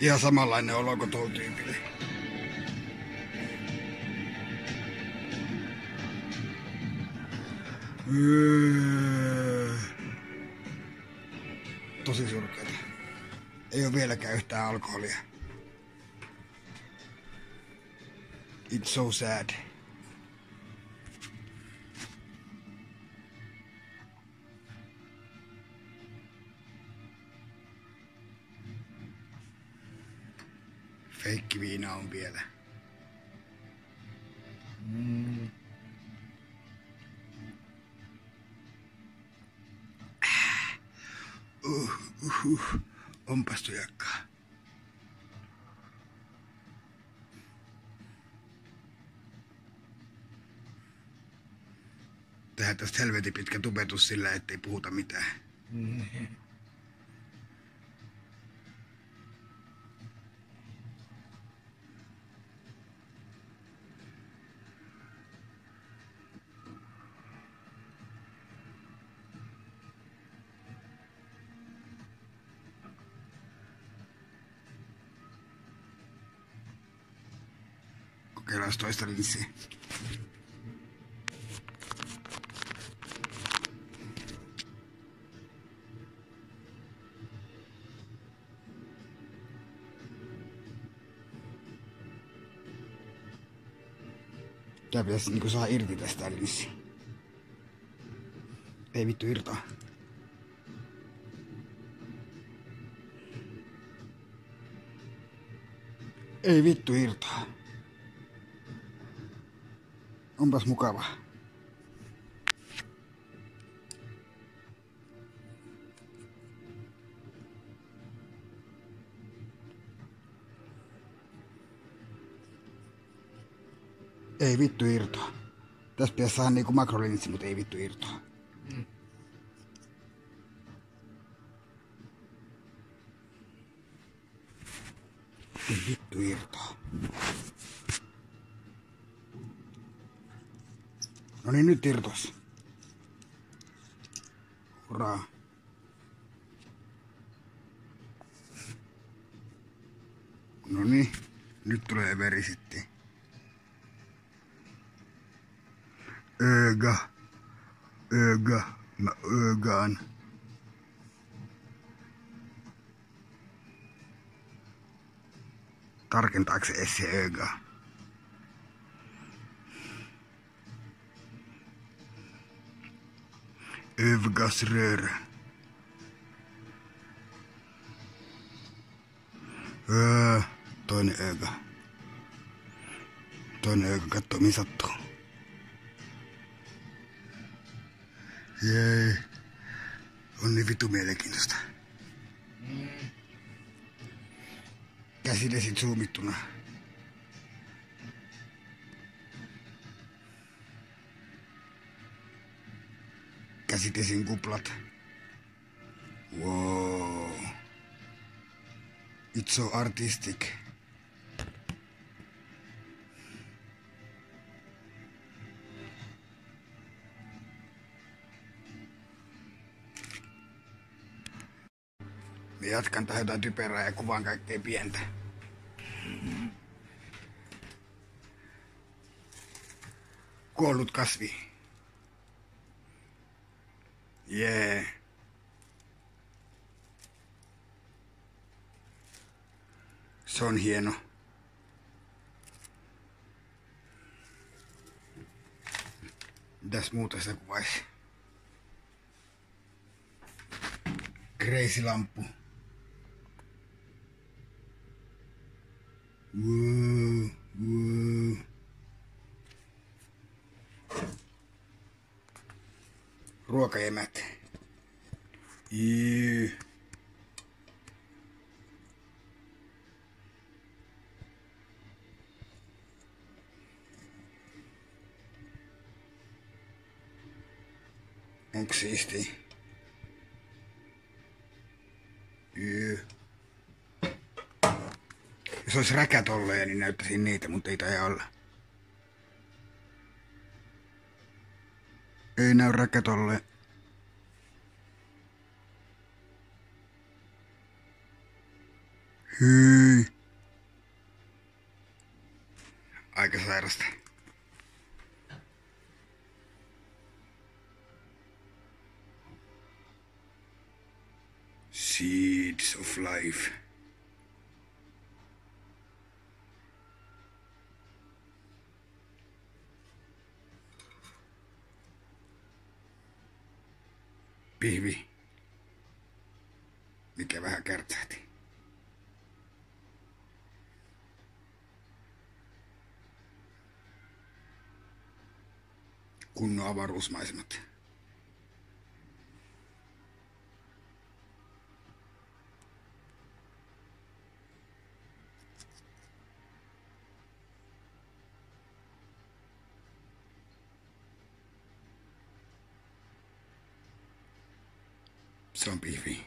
Ihan samanlainen olo kuin tuolla tyypillä. Tosi surkeata. Ei ole vieläkään yhtään alkoholia. It's so sad. Feikki viina on vielä. Mm. Uh, uh, uh. Onpas tujakkaa. Tehdään tästä helvetin pitkä tubetus sillä, ettei puhuta mitään. Mm. Kokeillaan toista linssiä. Tää pitäisi niinku saa irti tästä linssiä. Ei vittu irtoa. Ei vittu irtoa. Onpas mukava. Ei vittu irtoa. Tässä pitäisi saada niinku makrolinssi, mutta ei vittu irtoa. Mm. Ei vittu irtoa. No niin, nyt irtos. Hurraa. No niin, nyt tulee veri sitten. Öga. Öga. Mä ögaan. Tarkentaako se edes se Övergasrör. Öö, toinen öga. Toinen öga kattoo mihin sattuu. Jee. On niin vitu mielenkiintoista. Käsille sit zoomittuna. Käsitesin kuplat. Wow. It's so artistic. Mä jatkan tähän jotain typerää ja kuvaan kaikkea pientä. Kuollut kasvi. Yeah. Se on hieno. Mitäs muuta sitä kuvaisi? Kreisilamppu. Wow, Onks siisti? Jee. Jos olisi räkät olleja, niin näyttäisin niitä, mutta ei taida olla. Ei näy räkät olleen. Hyi. Aika sairasta. Life. Pihvi. Mikä vähän kärtsähti. Kunnon avaruusmaisemat. Se on pihvi.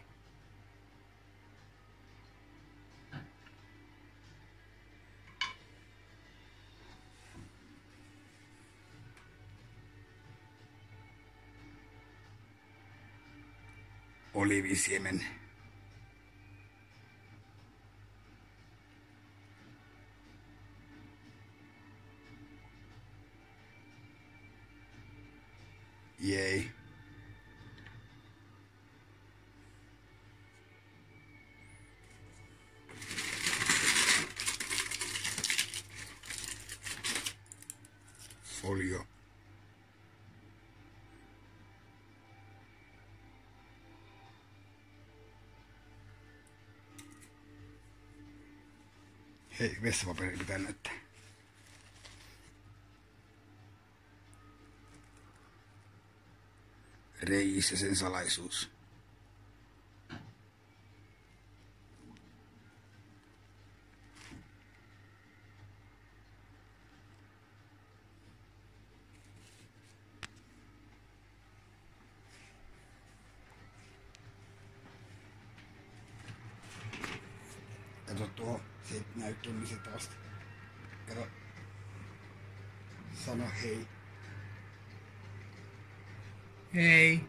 Olivisiemen. Hei, vessapaperi pitää näyttää. Reis ja sen salaisuus. Tuo, se näyttää taas. Kato. Sano hei. Hei.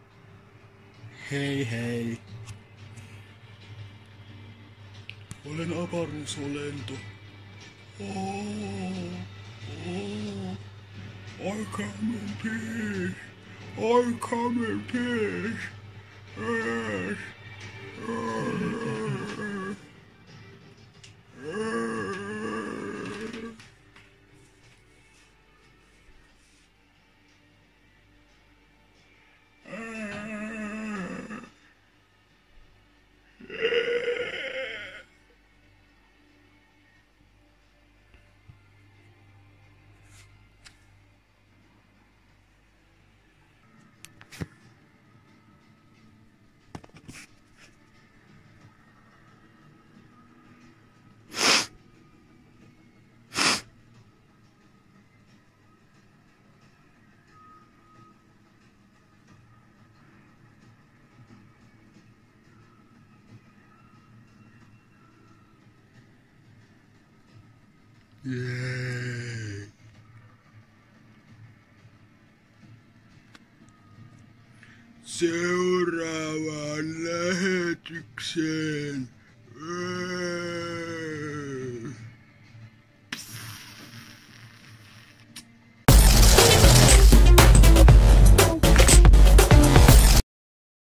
Hei hei. Olen avaruusolento. Oh, oh. I come in peace. I come in peace. Yes. Jee. Seuraavaan lähetykseen. Jee.